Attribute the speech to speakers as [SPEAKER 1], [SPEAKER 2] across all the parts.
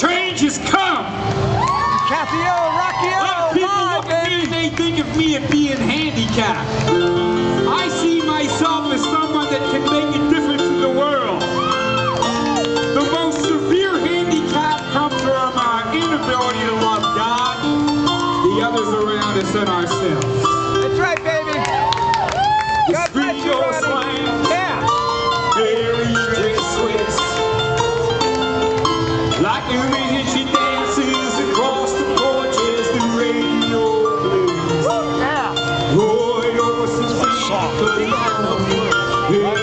[SPEAKER 1] Change has come.
[SPEAKER 2] Cathio, Rockyo, A lot
[SPEAKER 1] of people
[SPEAKER 2] live,
[SPEAKER 1] look at me
[SPEAKER 2] and
[SPEAKER 1] they think of me as being handicapped. I see myself as someone that can make a difference in the world. The most severe handicap comes from our inability to love God, the others around us, and ourselves.
[SPEAKER 2] That's right, baby. God bless you,
[SPEAKER 1] Come on.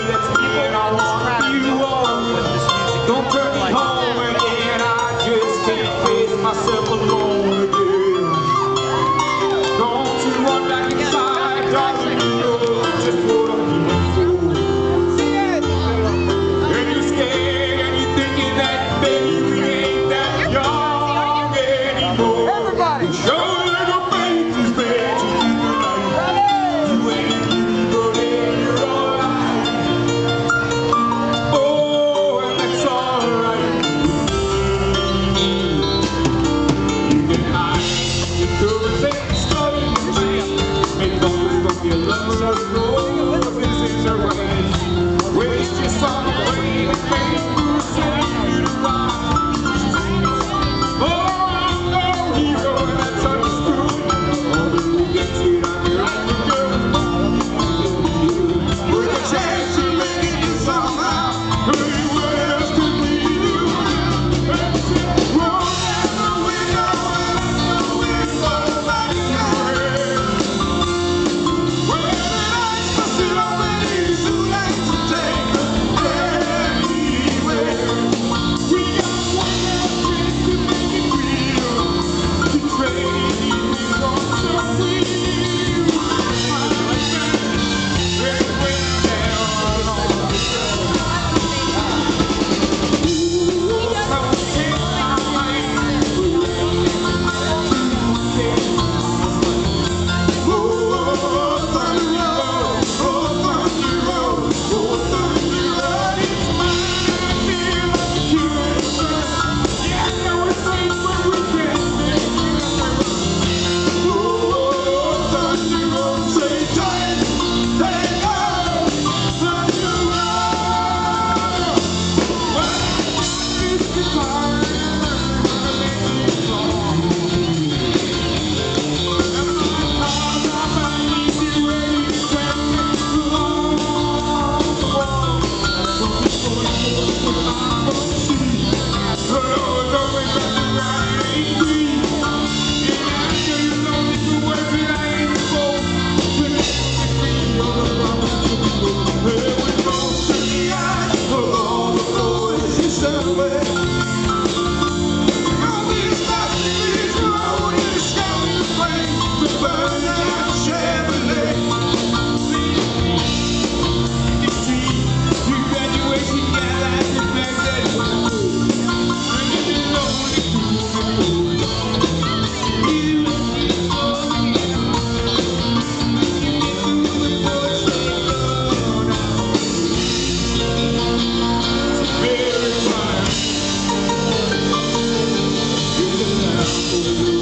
[SPEAKER 2] you.